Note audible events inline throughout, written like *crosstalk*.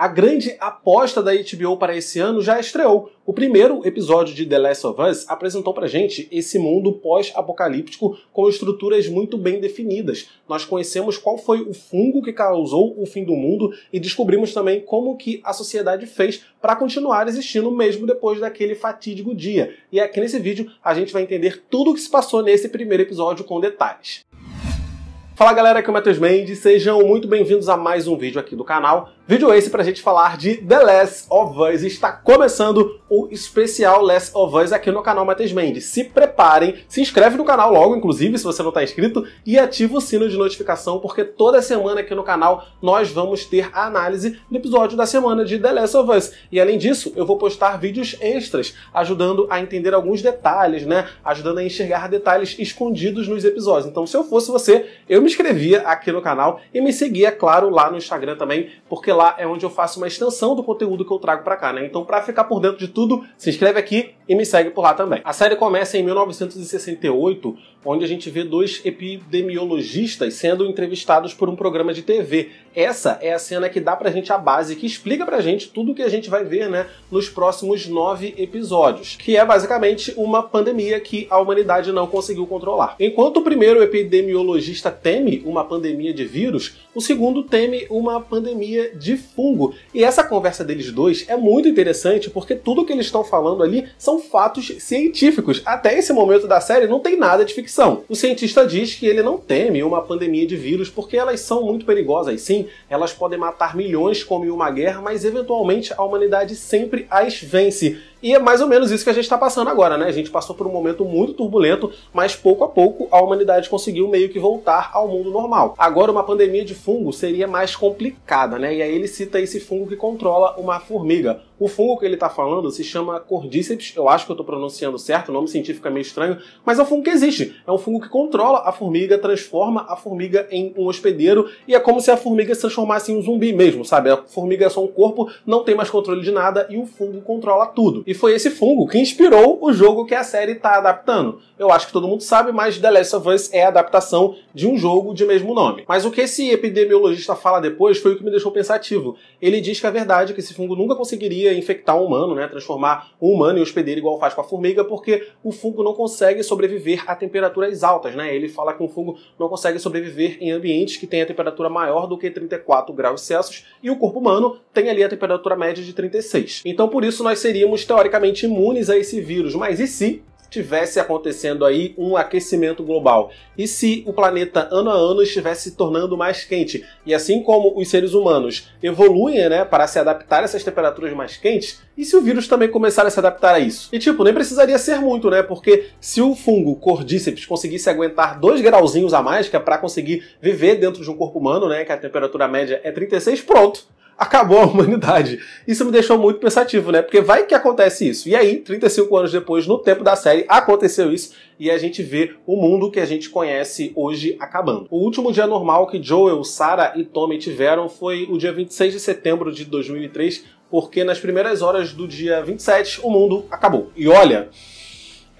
A grande aposta da HBO para esse ano já estreou. O primeiro episódio de The Last of Us apresentou pra gente esse mundo pós-apocalíptico com estruturas muito bem definidas. Nós conhecemos qual foi o fungo que causou o fim do mundo e descobrimos também como que a sociedade fez para continuar existindo mesmo depois daquele fatídico dia. E aqui nesse vídeo a gente vai entender tudo o que se passou nesse primeiro episódio com detalhes. Fala galera, aqui é o Matheus Mendes, sejam muito bem-vindos a mais um vídeo aqui do canal. Vídeo esse pra gente falar de The Last of Us. Está começando o especial Last of Us aqui no canal Matheus Mendes. Se preparem, se inscreve no canal logo, inclusive, se você não está inscrito, e ativa o sino de notificação, porque toda semana aqui no canal nós vamos ter a análise do episódio da semana de The Last of Us. E além disso, eu vou postar vídeos extras, ajudando a entender alguns detalhes, né? Ajudando a enxergar detalhes escondidos nos episódios. Então, se eu fosse você, eu me inscrevia aqui no canal e me seguia, claro, lá no Instagram também, porque lá é onde eu faço uma extensão do conteúdo que eu trago para cá, né? Então, para ficar por dentro de tudo, se inscreve aqui e me segue por lá também. A série começa em 1968, onde a gente vê dois epidemiologistas sendo entrevistados por um programa de TV. Essa é a cena que dá pra gente a base, que explica pra gente tudo o que a gente vai ver, né, nos próximos nove episódios, que é basicamente uma pandemia que a humanidade não conseguiu controlar. Enquanto o primeiro epidemiologista teme uma pandemia de vírus, o segundo teme uma pandemia de fungo. E essa conversa deles dois é muito interessante porque tudo que eles estão falando ali são fatos científicos. Até esse momento da série não tem nada de ficção. O cientista diz que ele não teme uma pandemia de vírus porque elas são muito perigosas. Sim, elas podem matar milhões como em uma guerra, mas eventualmente a humanidade sempre as vence. E é mais ou menos isso que a gente está passando agora, né? A gente passou por um momento muito turbulento, mas pouco a pouco a humanidade conseguiu meio que voltar ao mundo normal. Agora, uma pandemia de fungo seria mais complicada, né? E aí ele cita esse fungo que controla uma formiga. O fungo que ele está falando se chama Cordyceps, eu acho que eu estou pronunciando certo, o nome científico é meio estranho, mas é um fungo que existe. É um fungo que controla a formiga, transforma a formiga em um hospedeiro, e é como se a formiga se transformasse em um zumbi mesmo, sabe? A formiga é só um corpo, não tem mais controle de nada, e o fungo controla tudo. E foi esse fungo que inspirou o jogo que a série está adaptando. Eu acho que todo mundo sabe, mas The Last of Us é a adaptação de um jogo de mesmo nome. Mas o que esse epidemiologista fala depois foi o que me deixou pensativo. Ele diz que é verdade que esse fungo nunca conseguiria infectar um humano, né, transformar um humano em hospedeiro igual faz com a formiga, porque o fungo não consegue sobreviver a temperaturas altas, né? Ele fala que um fungo não consegue sobreviver em ambientes que têm a temperatura maior do que 34 graus Celsius e o corpo humano tem ali a temperatura média de 36. Então por isso nós seríamos teoricamente imunes a esse vírus. Mas e se tivesse acontecendo aí um aquecimento global? E se o planeta ano a ano estivesse se tornando mais quente? E assim como os seres humanos evoluem né, para se adaptar a essas temperaturas mais quentes e se o vírus também começar a se adaptar a isso? E tipo nem precisaria ser muito né porque se o fungo Cordyceps conseguisse aguentar dois grauzinhos a mais que é para conseguir viver dentro de um corpo humano né que a temperatura média é 36 pronto acabou a humanidade. Isso me deixou muito pensativo, né? Porque vai que acontece isso. E aí, 35 anos depois, no tempo da série, aconteceu isso e a gente vê o mundo que a gente conhece hoje acabando. O último dia normal que Joel, Sarah e Tommy tiveram foi o dia 26 de setembro de 2003, porque nas primeiras horas do dia 27 o mundo acabou. E olha,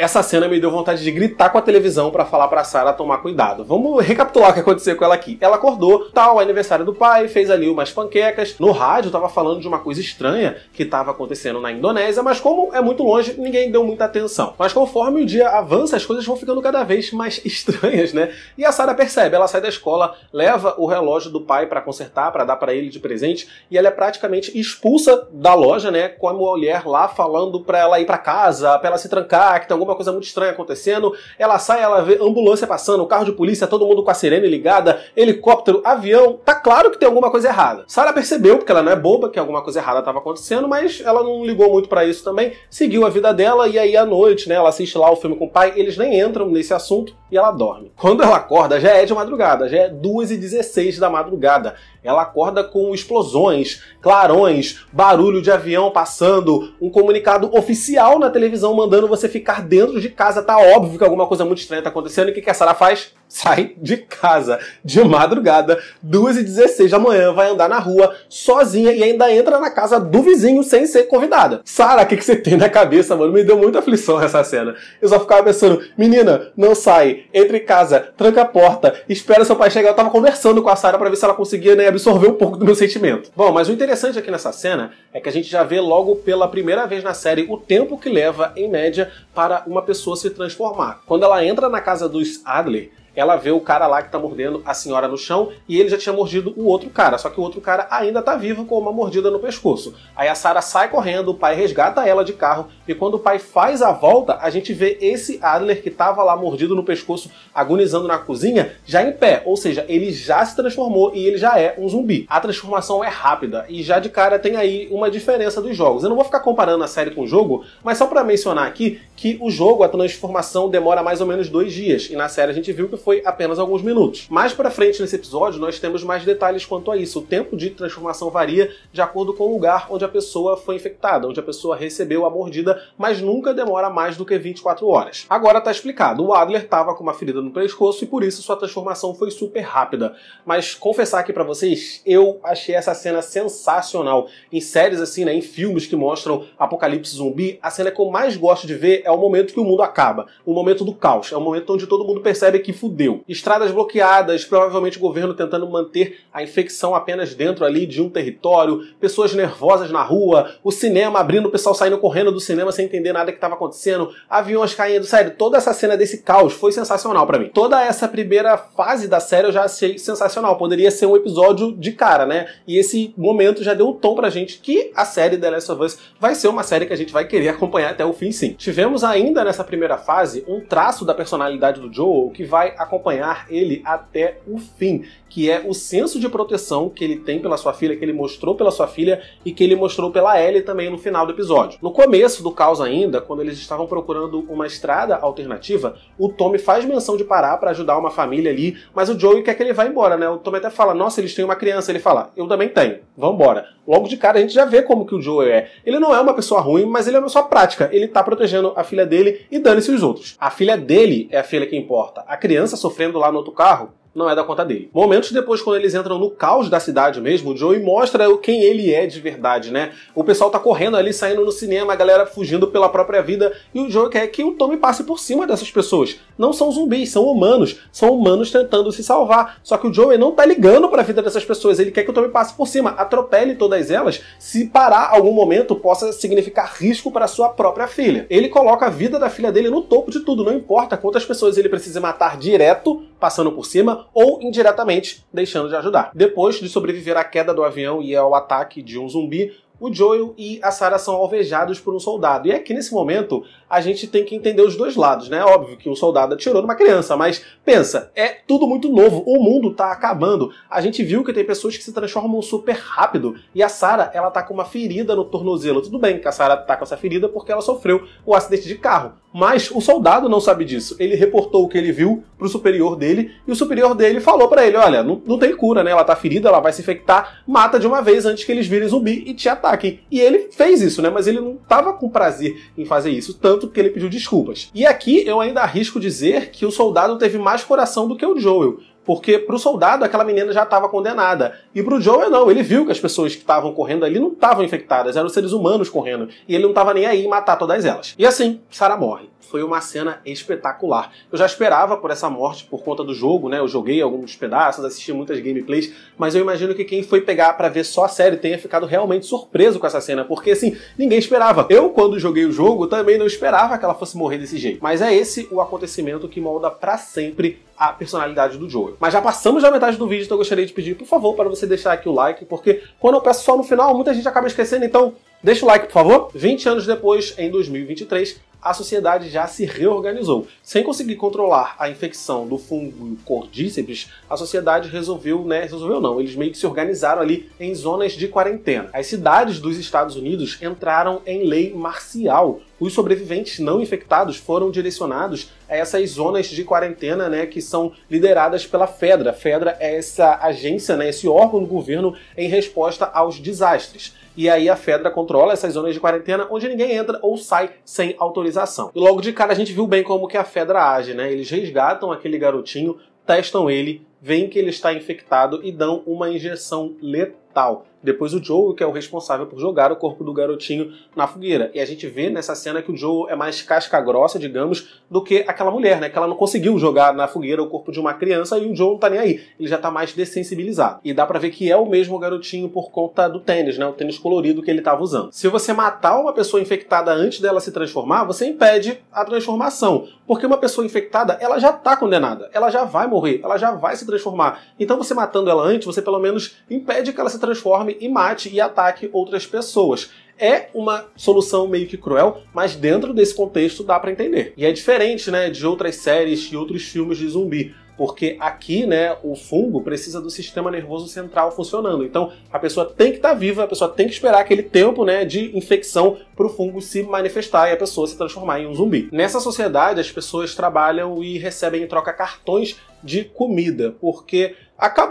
essa cena me deu vontade de gritar com a televisão para falar para Sarah tomar cuidado. Vamos recapitular o que aconteceu com ela aqui. Ela acordou, tal, aniversário do pai, fez ali umas panquecas. No rádio tava falando de uma coisa estranha que estava acontecendo na Indonésia, mas como é muito longe, ninguém deu muita atenção. Mas conforme o dia avança, as coisas vão ficando cada vez mais *laughs* estranhas, né? E a Sarah percebe, ela sai da escola, leva o relógio do pai para consertar, para dar para ele de presente, e ela é praticamente expulsa da loja, né, com a mulher lá falando para ela ir para casa, para ela se trancar, que tem alguma alguma coisa muito estranha acontecendo. Ela sai, ela vê ambulância passando, carro de polícia, todo mundo com a sirene ligada, helicóptero, avião. Tá claro que tem alguma coisa errada. Sarah percebeu, porque ela não é boba, que alguma coisa errada estava acontecendo, mas ela não ligou muito para isso também. Seguiu a vida dela e aí à noite, né, ela assiste lá o filme com o pai, eles nem entram nesse assunto e ela dorme. Quando ela acorda, já é de madrugada, já é 2h16 da madrugada. Ela acorda com explosões, clarões, barulho de avião passando, um comunicado oficial na televisão mandando você ficar dentro de casa. Tá óbvio que alguma coisa muito estranha tá acontecendo. E o que, que a Sarah faz? Sai de casa de madrugada, 2h16 da manhã, vai andar na rua sozinha e ainda entra na casa do vizinho sem ser convidada. Sara, o que, que você tem na cabeça, mano? Me deu muita aflição essa cena. Eu só ficava pensando, menina, não sai, entre em casa, tranca a porta, espera seu pai chegar. Eu tava conversando com a Sara para ver se ela conseguia né, absorver um pouco do meu sentimento. Bom, mas o interessante aqui nessa cena é que a gente já vê logo pela primeira vez na série o tempo que leva, em média, para uma pessoa se transformar. Quando ela entra na casa dos Adler, ela vê o cara lá que tá mordendo a senhora no chão e ele já tinha mordido o outro cara, só que o outro cara ainda tá vivo com uma mordida no pescoço. Aí a Sarah sai correndo, o pai resgata ela de carro e quando o pai faz a volta, a gente vê esse Adler que tava lá mordido no pescoço, agonizando na cozinha, já em pé, ou seja, ele já se transformou e ele já é um zumbi. A transformação é rápida e já de cara tem aí uma diferença dos jogos. Eu não vou ficar comparando a série com o jogo, mas só para mencionar aqui que o jogo, a transformação demora mais ou menos dois dias e na série a gente viu que foi apenas alguns minutos. Mais para frente nesse episódio, nós temos mais detalhes quanto a isso. O tempo de transformação varia de acordo com o lugar onde a pessoa foi infectada, onde a pessoa recebeu a mordida, mas nunca demora mais do que 24 horas. Agora tá explicado. O Adler estava com uma ferida no pescoço e por isso sua transformação foi super rápida. Mas confessar aqui para vocês, eu achei essa cena sensacional. Em séries assim, né, em filmes que mostram apocalipse zumbi, a cena que eu mais gosto de ver é o momento que o mundo acaba, o momento do caos, é o momento onde todo mundo percebe que fudeu. Estradas bloqueadas, provavelmente o governo tentando manter a infecção apenas dentro ali de um território, pessoas nervosas na rua, o cinema abrindo, o pessoal saindo correndo do cinema sem entender nada que estava acontecendo, aviões caindo, sério, toda essa cena desse caos foi sensacional para mim. Toda essa primeira fase da série eu já achei sensacional, poderia ser um episódio de cara, né? E esse momento já deu o um tom pra gente que a série The Last of Us vai ser uma série que a gente vai querer acompanhar até o fim sim. Tivemos ainda nessa primeira fase um traço da personalidade do Joel que vai acompanhar ele até o fim, que é o senso de proteção que ele tem pela sua filha, que ele mostrou pela sua filha e que ele mostrou pela Ellie também no final do episódio. No começo do caos ainda, quando eles estavam procurando uma estrada alternativa, o Tommy faz menção de parar para ajudar uma família ali, mas o Joey quer que ele vá embora, né? O Tommy até fala: "Nossa, eles têm uma criança". Ele fala: "Eu também tenho. Vambora". Logo de cara a gente já vê como que o Joey é. Ele não é uma pessoa ruim, mas ele é uma pessoa prática. Ele tá protegendo a filha dele e dane-se os outros. A filha dele é a filha que importa. A criança sofrendo lá no outro carro não é da conta dele. Momentos depois, quando eles entram no caos da cidade mesmo, o Joey mostra quem ele é de verdade, né? O pessoal tá correndo ali, saindo no cinema, a galera fugindo pela própria vida, e o Joey quer que o Tommy passe por cima dessas pessoas. Não são zumbis, são humanos. São humanos tentando se salvar. Só que o Joey não tá ligando para a vida dessas pessoas, ele quer que o Tommy passe por cima, atropele todas elas, se parar algum momento possa significar risco para sua própria filha. Ele coloca a vida da filha dele no topo de tudo, não importa quantas pessoas ele precisa matar direto, passando por cima, ou indiretamente deixando de ajudar. Depois de sobreviver à queda do avião e ao ataque de um zumbi, o Joel e a Sarah são alvejados por um soldado. E aqui nesse momento a gente tem que entender os dois lados, né? Óbvio que um soldado atirou numa criança, mas pensa, é tudo muito novo, o mundo tá acabando. A gente viu que tem pessoas que se transformam super rápido e a Sarah, ela tá com uma ferida no tornozelo. Tudo bem que a Sarah tá com essa ferida porque ela sofreu o um acidente de carro, mas o soldado não sabe disso. Ele reportou o que ele viu pro superior dele e o superior dele falou para ele: "Olha, não, não tem cura, né? Ela tá ferida, ela vai se infectar, mata de uma vez antes que eles virem zumbi e te ataquem". E ele fez isso, né? Mas ele não tava com prazer em fazer isso, tanto que ele pediu desculpas. E aqui eu ainda arrisco dizer que o soldado teve mais coração do que o Joel. Porque pro soldado aquela menina já estava condenada. E pro Joel não, ele viu que as pessoas que estavam correndo ali não estavam infectadas, eram seres humanos correndo. E ele não estava nem aí em matar todas elas. E assim, Sarah morre foi uma cena espetacular. Eu já esperava por essa morte por conta do jogo, né? Eu joguei alguns pedaços, assisti muitas gameplays, mas eu imagino que quem foi pegar para ver só a série tenha ficado realmente surpreso com essa cena, porque assim, ninguém esperava. Eu, quando joguei o jogo, também não esperava que ela fosse morrer desse jeito. Mas é esse o acontecimento que molda para sempre a personalidade do Joel. Mas já passamos da metade do vídeo, então eu gostaria de pedir, por favor, para você deixar aqui o like, porque quando eu peço só no final, muita gente acaba esquecendo, então deixa o like, por favor. 20 anos depois, em 2023, a sociedade já se reorganizou. Sem conseguir controlar a infecção do fungo cordíceps, a sociedade resolveu, né, resolveu não, eles meio que se organizaram ali em zonas de quarentena. As cidades dos Estados Unidos entraram em lei marcial. Os sobreviventes não infectados foram direcionados a essas zonas de quarentena, né, que são lideradas pela FEDRA. FEDRA é essa agência, né, esse órgão do governo em resposta aos desastres e aí a Fedra controla essas zonas de quarentena onde ninguém entra ou sai sem autorização. E logo de cara a gente viu bem como que a Fedra age, né? Eles resgatam aquele garotinho testam ele, veem que ele está infectado e dão uma injeção letal. Depois o Joe, que é o responsável por jogar o corpo do garotinho na fogueira. E a gente vê nessa cena que o Joe é mais casca grossa, digamos, do que aquela mulher, né? Que ela não conseguiu jogar na fogueira o corpo de uma criança e o Joe não tá nem aí. Ele já tá mais dessensibilizado. E dá para ver que é o mesmo garotinho por conta do tênis, né? O tênis colorido que ele tava usando. Se você matar uma pessoa infectada antes dela se transformar, você impede a transformação. Porque uma pessoa infectada, ela já tá condenada. Ela já vai morrer, ela já vai se transformar. Então você matando ela antes, você pelo menos impede que ela se transforme e mate e ataque outras pessoas. É uma solução meio que cruel, mas dentro desse contexto dá para entender. E é diferente, né, de outras séries e outros filmes de zumbi porque aqui, né, o fungo precisa do sistema nervoso central funcionando. Então, a pessoa tem que estar tá viva, a pessoa tem que esperar aquele tempo, né, de infecção para o fungo se manifestar e a pessoa se transformar em um zumbi. Nessa sociedade, as pessoas trabalham e recebem em troca cartões de comida, porque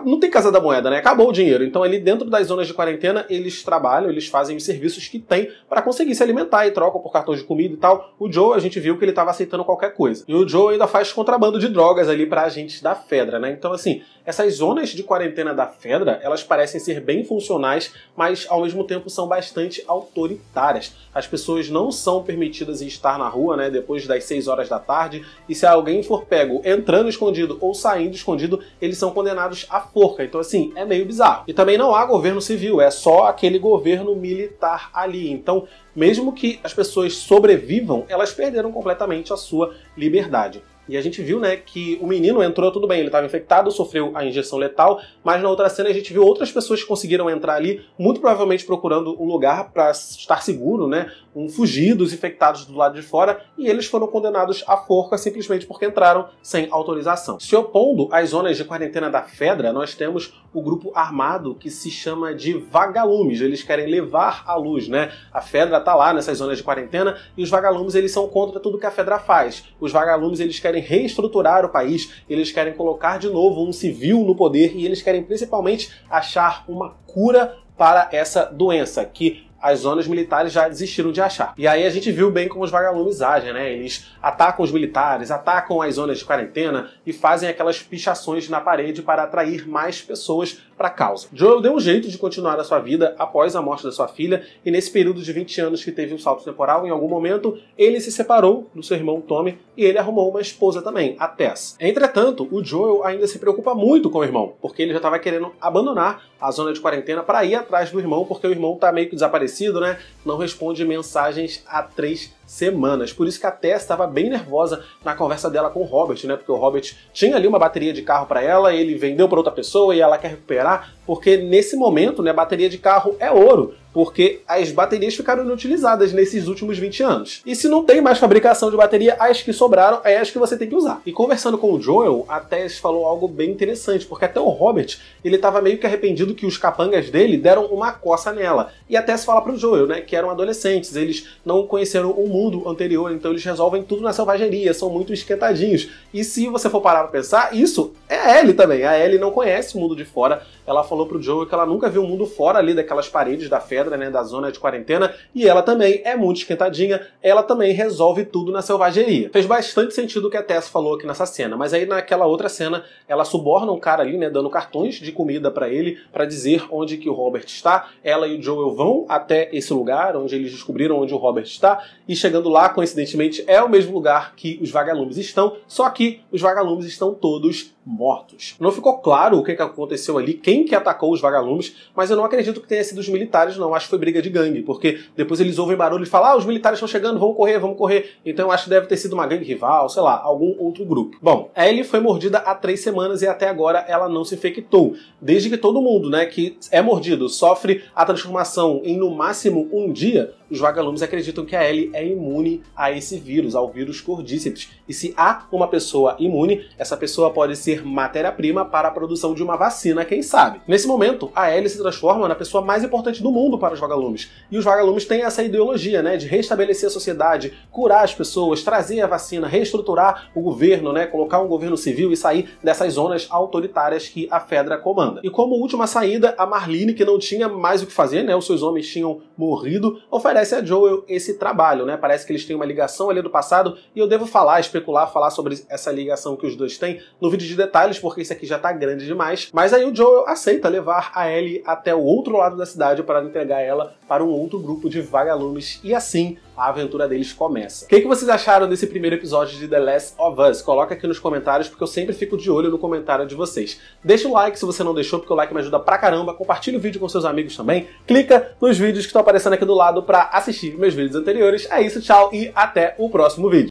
não tem casa da moeda, né? Acabou o dinheiro. Então, ali dentro das zonas de quarentena, eles trabalham, eles fazem os serviços que tem para conseguir se alimentar e trocam por cartões de comida e tal. O Joe, a gente viu que ele estava aceitando qualquer coisa. E o Joe ainda faz contrabando de drogas ali para agentes da Fedra, né? Então, assim, essas zonas de quarentena da Fedra, elas parecem ser bem funcionais, mas ao mesmo tempo são bastante autoritárias. As pessoas não são permitidas estar na rua, né, depois das 6 horas da tarde, e se alguém for pego entrando escondido ou saindo escondido, eles são condenados à forca. Então, assim, é meio bizarro. E também não há governo civil, é só aquele governo militar ali. Então, mesmo que as pessoas sobrevivam, elas perderam completamente a sua liberdade. E a gente viu, né, que o menino entrou, tudo bem, ele estava infectado, sofreu a injeção letal, mas na outra cena a gente viu outras pessoas que conseguiram entrar ali, muito provavelmente procurando um lugar para estar seguro, né, um fugidos infectados do lado de fora, e eles foram condenados à forca simplesmente porque entraram sem autorização. Se opondo às zonas de quarentena da Fedra, nós temos o grupo armado que se chama de vagalumes. Eles querem levar a luz, né? A Fedra tá lá nessas zonas de quarentena e os vagalumes eles são contra tudo que a Fedra faz. Os vagalumes eles querem reestruturar o país, eles querem colocar de novo um civil no poder e eles querem principalmente achar uma cura para essa doença que as zonas militares já desistiram de achar. E aí a gente viu bem como os vagalumes agem, né? Eles atacam os militares, atacam as zonas de quarentena e fazem aquelas pichações na parede para atrair mais pessoas para a causa. Joel deu um jeito de continuar a sua vida após a morte da sua filha e nesse período de 20 anos que teve um salto temporal, em algum momento ele se separou do seu irmão Tommy e ele arrumou uma esposa também, a Tess. Entretanto, o Joel ainda se preocupa muito com o irmão, porque ele já estava querendo abandonar a zona de quarentena para ir atrás do irmão, porque o irmão está meio que desaparecido, né? Não responde mensagens há três semanas. Por isso que a Tess estava bem nervosa na conversa dela com o Robert, né? Porque o Robert tinha ali uma bateria de carro para ela, ele vendeu para outra pessoa e ela quer recuperar, porque nesse momento, né, bateria de carro é ouro porque as baterias ficaram inutilizadas nesses últimos 20 anos. E se não tem mais fabricação de bateria, as que sobraram é as que você tem que usar. E conversando com o Joel, a Tess falou algo bem interessante, porque até o Robert, ele estava meio que arrependido que os capangas dele deram uma coça nela. E a Tess fala pro Joel, né, que eram adolescentes, eles não conheceram o mundo anterior, então eles resolvem tudo na selvageria, são muito esquentadinhos. E se você for parar pra pensar, isso é a Ellie também. A Ellie não conhece o mundo de fora, ela falou pro Joel que ela nunca viu o mundo fora ali daquelas paredes da pedra, né, da zona de quarentena, e ela também é muito esquentadinha, ela também resolve tudo na selvageria. Fez bastante sentido o que a Tess falou aqui nessa cena, mas aí naquela outra cena, ela suborna um cara ali, né, dando cartões de comida para ele, para dizer onde que o Robert está. Ela e o Joel vão até esse lugar, onde eles descobriram onde o Robert está, e chegando lá, coincidentemente, é o mesmo lugar que os vagalumes estão, só que os vagalumes estão todos mortos. Não ficou claro o que, que aconteceu ali, quem que atacou os vagalumes, mas eu não acredito que tenha sido os militares, não. Acho que foi briga de gangue, porque depois eles ouvem barulho e falam: ah, os militares estão chegando, vamos correr, vamos correr. Então eu acho que deve ter sido uma gangue rival, sei lá, algum outro grupo. Bom, Ellie foi mordida há três semanas e até agora ela não se infectou. Desde que todo mundo, né, que é mordido, sofre a transformação em no máximo um dia, os vagalumes acreditam que a Ellie é imune a esse vírus, ao vírus Cordyceps. E se há uma pessoa imune, essa pessoa pode ser matéria-prima para a produção de uma vacina, quem sabe. Nesse momento, a Ellie se transforma na pessoa mais importante do mundo para os vagalumes. E os vagalumes têm essa ideologia, né, de restabelecer a sociedade, curar as pessoas, trazer a vacina, reestruturar o governo, né, colocar um governo civil e sair dessas zonas autoritárias que a Fedra comanda. E como última saída, a Marlene, que não tinha mais o que fazer, né, os seus homens tinham morrido, oferece oferece a Joel esse trabalho, né? Parece que eles têm uma ligação ali do passado e eu devo falar, especular, falar sobre essa ligação que os dois têm no vídeo de detalhes, porque esse aqui já tá grande demais. Mas aí o Joel aceita levar a Ellie até o outro lado da cidade para entregar ela para um outro grupo de vagalumes e assim a aventura deles começa. O que, que vocês acharam desse primeiro episódio de The Last of Us? Coloca aqui nos comentários, porque eu sempre fico de olho no comentário de vocês. Deixa o like se você não deixou, porque o like me ajuda pra caramba. Compartilha o vídeo com seus amigos também. Clica nos vídeos que estão aparecendo aqui do lado para assistir meus vídeos anteriores. É isso, tchau e até o próximo vídeo.